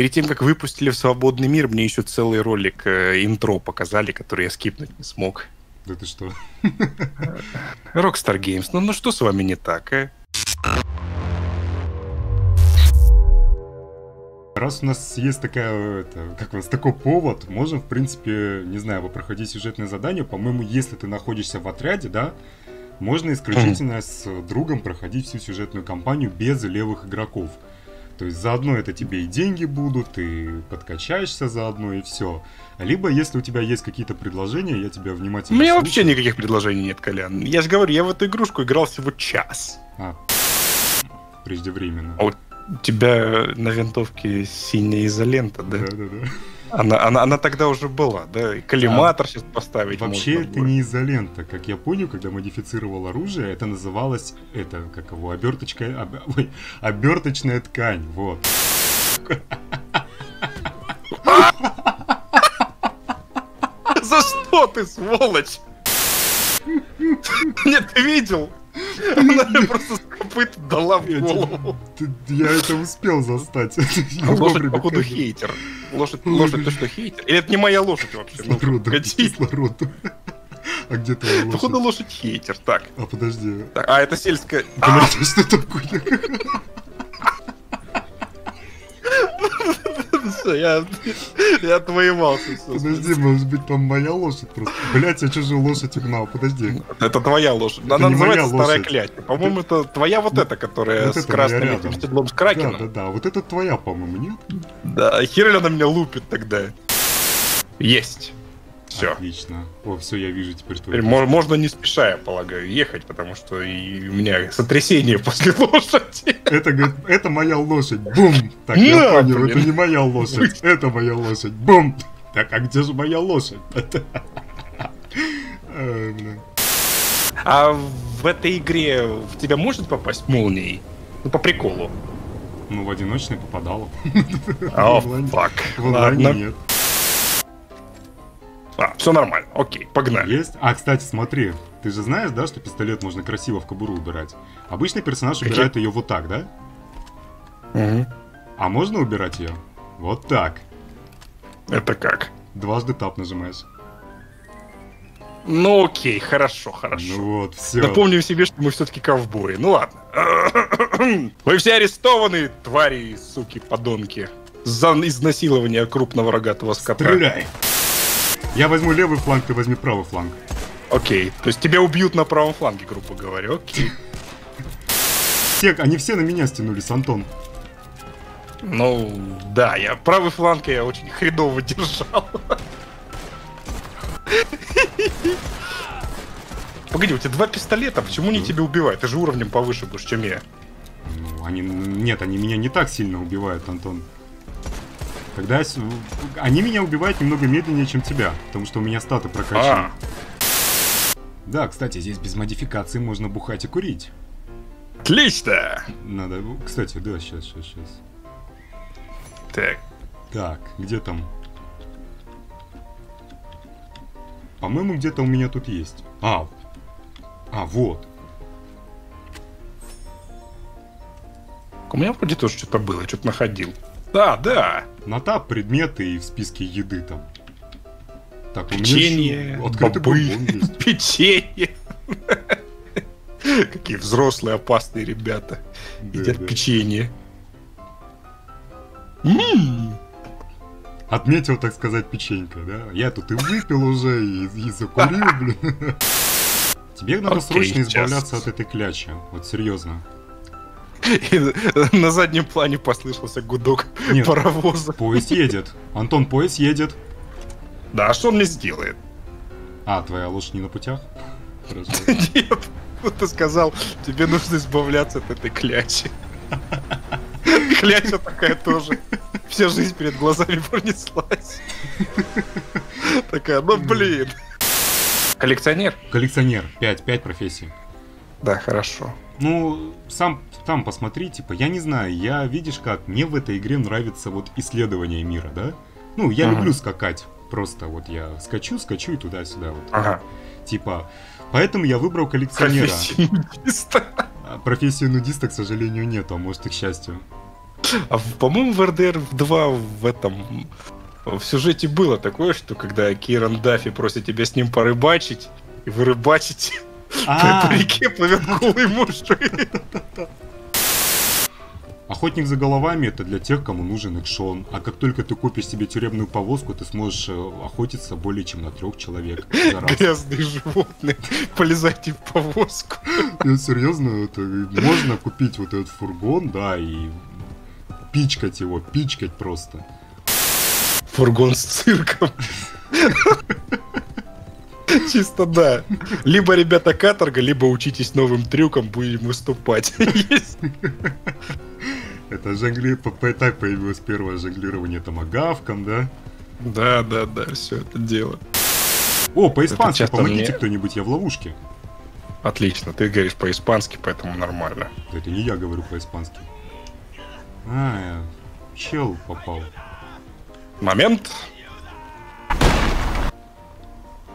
перед тем, как выпустили в свободный мир, мне еще целый ролик э, интро показали, который я скипнуть не смог. Да ты что? Rockstar Games, ну, ну что с вами не так, а? Раз у нас есть такая, это, как у нас такой повод, можем, в принципе, не знаю, проходить сюжетное задание. По-моему, если ты находишься в отряде, да, можно исключительно с другом проходить всю сюжетную кампанию без левых игроков. То есть заодно это тебе и деньги будут, и подкачаешься заодно, и все. Либо, если у тебя есть какие-то предложения, я тебя внимательно У меня слушаю. вообще никаких предложений нет, Колян. Я же говорю, я в эту игрушку играл всего час. А, преждевременно. А у тебя на винтовке синяя изолента, да? Да-да-да. Она, она, она тогда уже была, да? И коллиматор сейчас поставить Вообще можно это будет. не изолента. Как я понял, когда модифицировал оружие, это называлось, это, как его, оберточка, об- ой, оберточная ткань, вот. За что ты, сволочь? Нет, ты видел? Она просто копыт дала в Я, голову. Ты- я это успел застать. А Лошадь, походу, хейтер. Лошадь, лошадь точно хейтер. Или это не моя лошадь вообще? Ну, Кислород, погоди. кислород. А где твоя Походу, лошадь? лошадь хейтер. Так. А подожди. А, это сельская... Блять, а что такое? Всё, я, я отвоевался. всё. Подожди, может быть там моя лошадь просто. Блять, я чужую лошадь угнал, подожди. Это твоя лошадь. Это Она называется старая лошадь. кляча. По-моему, это твоя вот эта, которая Вот с это красным этим седлом с Да, кракеном. да, да. Вот это твоя, по-моему, нет? Да, хер ли она меня лупит тогда? Есть. Все. Отлично. О, все, я вижу теперь мо- можно не спеша, я полагаю, ехать, потому что и у меня сотрясение после лошади. Это, говорит, это моя лошадь. Бум! Так, я На, понял, блин. это не моя лошадь. Это моя лошадь. Бум! Так, а где же моя лошадь? Блин. А в этой игре в тебя может попасть молнией? Ну, по приколу. Ну, в одиночный попадало. О, фак. В онлайне нет. Все нормально. Окей, погнали. Есть? А, кстати, смотри. Ты же знаешь, да, что пистолет можно красиво в кобуру убирать? Обычный персонаж Какие? убирает ее вот так, да? Мгм. А можно убирать ее? Вот так. Это как? Дважды тап нажимаешь. Ну окей, хорошо, хорошо. Ну вот, все. Напомним себе, что мы все-таки ковбои. Ну ладно. Вы все арестованы, твари, суки, подонки. За изнасилование крупного рогатого скота. Стреляй! Я возьму левый фланг, ты возьми правый фланг. Окей, то есть тебя убьют на правом фланге, грубо говоря. Окей. Все, они все на меня стянулись, Антон. Ну, да, я правый фланг я очень хреново держал. Погоди, у тебя два пистолета, почему они тебя убивают? Ты же уровнем повыше будешь, чем я. Ну, они... Нет, они меня не так сильно убивают, Антон. Когда Они меня убивают немного медленнее, чем тебя, потому что у меня статы прокачаны. А, Да, кстати, здесь без модификации можно бухать и курить. отлично! Надо... Кстати, да, сейчас, сейчас, сейчас. Так, Так, где там? По-моему, где-то у меня тут есть. А, а, вот. у меня вроде тоже что-то было, что-то находил. Да, да. На тап предметы и в списке еды там. Так, у меня Печенье, ещё открытый бобы, печенье. Какие взрослые опасные ребята. Да, Едят да. печенье. М, Отметил, так сказать, печенька, да? Я тут и выпил уже, и, и закурил, блин. Тебе надо срочно избавляться от этой клячи. Вот серьезно. И на заднем плане послышался гудок Нет. паровоза. Поезд едет. Антон, поезд едет. Да, а что он мне сделает? А, твоя лошадь не на путях? Хорошо. Нет, вот ты сказал, тебе нужно избавляться от этой клячи. Кляча такая тоже. Вся жизнь перед глазами пронеслась. Такая, ну блин. Коллекционер? Коллекционер. 5, 5 профессий. Да, хорошо. Ну, сам там посмотри, типа, я не знаю, я, видишь как, мне в этой игре нравится вот исследование мира, да? Ну, я Ага. люблю скакать. Просто вот я скачу, скачу и туда-сюда вот. Ага. Типа, поэтому я выбрал коллекционера. Профессия нудиста. А нудиста, к сожалению, нету, а может и к счастью. А по-моему, в РДР 2 в этом в сюжете было такое, что когда Киран Даффи просит тебя с ним порыбачить, и вы рыбачите, А, по реке плывет голый мужик. Охотник за головами это для тех, кому нужен экшон. А как только ты купишь себе тюремную повозку, ты сможешь э, охотиться более чем на трех человек. Грязные животные, полезайте в повозку. Ну, серьезно, это можно купить вот этот фургон, да, и пичкать его, пичкать просто. Фургон с цирком. Чисто да. Либо, ребята, каторга, либо учитесь новым трюкам, будем выступать. Это по- так появилось первое жонглирование томагавком, да? Да, да, да, все это дело. О, по-испански, помогите мне- кто-нибудь, я в ловушке. Отлично, ты говоришь по-испански, поэтому нормально. Это не я говорю по-испански. А, чел попал. Момент.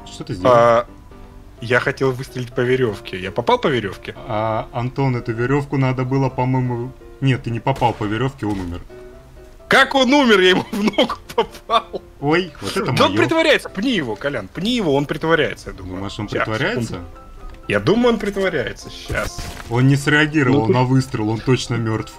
Что ты сделал? А, я хотел выстрелить по веревке. Я попал по веревке? А, Антон, эту веревку надо было, по-моему... Нет, ты не попал по веревке, он умер. Как он умер? Я ему в ногу попал. Ой, вот это Да он моё. притворяется. Пни его, Колян. Пни его, он притворяется, я думаю. Думаешь, он Щас, притворяется? секунду. Я думаю, он притворяется. Сейчас. Он не среагировал Ну, на выстрел, он точно мертв.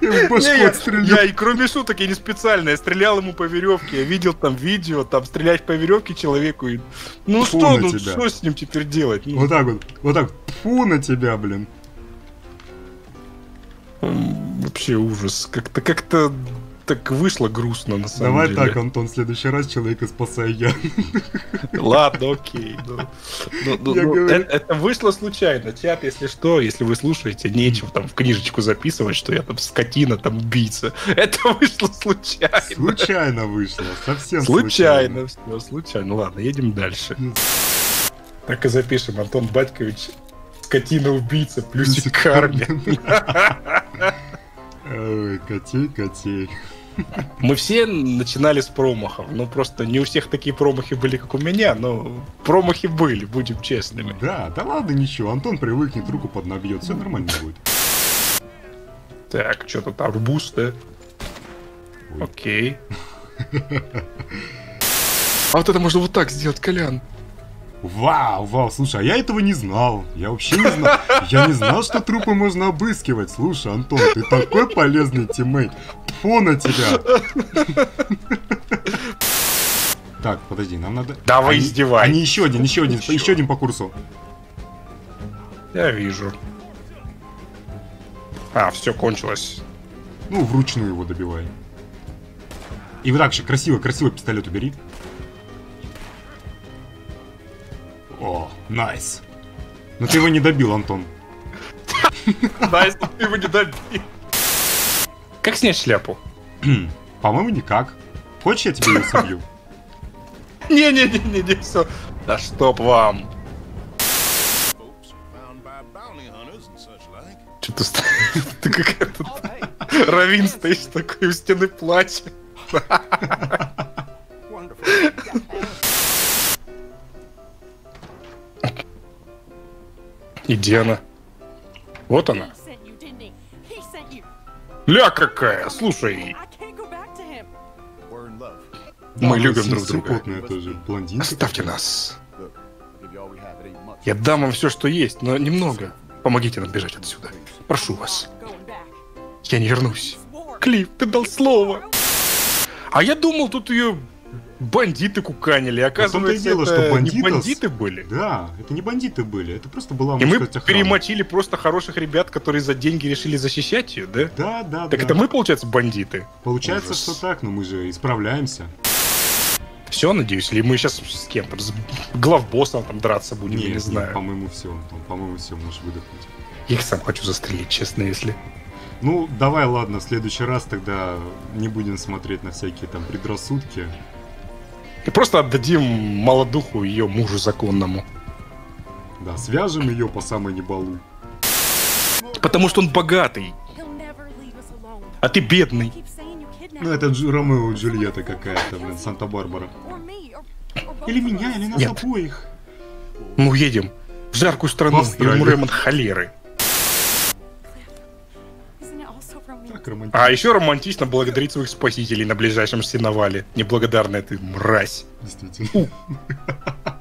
Я, и кроме шуток, я не специально, я стрелял ему по веревке, я видел там видео, там стрелять по веревке человеку и... Ну что, ну что с ним теперь делать? Ну, Вот так вот, вот так. Фу на тебя, блин. Вообще ужас. Как-то, как-то так вышло грустно на самом Давай деле. так, Антон, в следующий раз человека спасаю я. Ладно, окей. ну, ну, ну, ну, говорю. э- Это вышло случайно. Чат, если что, если вы слушаете, нечего там в книжечку записывать, что я там скотина, там убийца. Это вышло случайно. Случайно вышло, совсем Случайно, все, случайно. Ладно, едем дальше. Так и запишем. Антон Батькович, скотина-убийца, плюсик к карме. Ой, котей, котей. Мы все начинали с промахов. Ну, просто не у всех такие промахи были, как у меня, но промахи были, будем честными. Да, да ладно, ничего, Антон привыкнет, руку поднабьет, все нормально будет. Так, что тут арбуз, да? Ой. Окей. А вот это можно вот так сделать, Колян. Вау, вау, слушай, а я этого не знал. Я вообще не знал. Я не знал, что трупы можно обыскивать. Слушай, Антон, ты такой полезный тиммейт. Фу на тебя. Так, подожди, нам надо... Давай издевай. Они еще один, еще один, Еще. еще один по курсу. Я вижу. А, все кончилось. Ну, вручную его добивай. И вот так же красиво, красиво пистолет убери. Nice. Но ты его не добил, Антон. Да, если ты его не добил. Как снять шляпу? По-моему, никак. Хочешь, я тебе ее собью? Не-не-не-не, все. Да чтоб вам. such like. Что-то ты как этот Равин стоишь такой у стены плача. И где она? Вот она. Ля какая, слушай. Мы любим друг друга. Оставьте нас. Я дам вам все, что есть, но немного. Помогите нам бежать отсюда. Прошу вас. Я не вернусь. Клип, ты дал слово. А я думал, тут ее бандиты куканили. Оказывается, дело, это что не бандитов- бандиты были. Да, это не бандиты были, это просто была, И мы охрана. перемочили просто хороших ребят, которые за деньги решили защищать ее, да? Да, да, Так да. это мы, получается, бандиты? Получается, Ужас. что так, но мы же исправляемся. Все, надеюсь, или мы сейчас с кем там, с главбоссом там драться будем, я не знаю. по-моему, все, Антон, по-моему, все, можешь выдохнуть. Я их сам хочу застрелить, честно, если. Ну, давай, ладно, в следующий раз тогда не будем смотреть на всякие там предрассудки. И просто отдадим молодуху ее мужу законному. Да, свяжем ее по самой небалу. Потому что он богатый, а ты бедный. Ну, это Дж- Ромео и Джульетта какая-то, блин, Санта-Барбара. Или меня, или нас Нет. обоих. Мы уедем в жаркую страну и умрем от холеры. Как романтично. А еще романтично благодарить своих спасителей на ближайшем сеновале. Неблагодарная ты, мразь. Действительно.